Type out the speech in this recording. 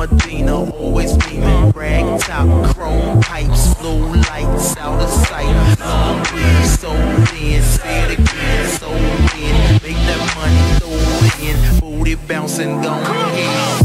Medina, always beaming. Rag top, chrome pipes, blue lights, out of bouncing, go ahead.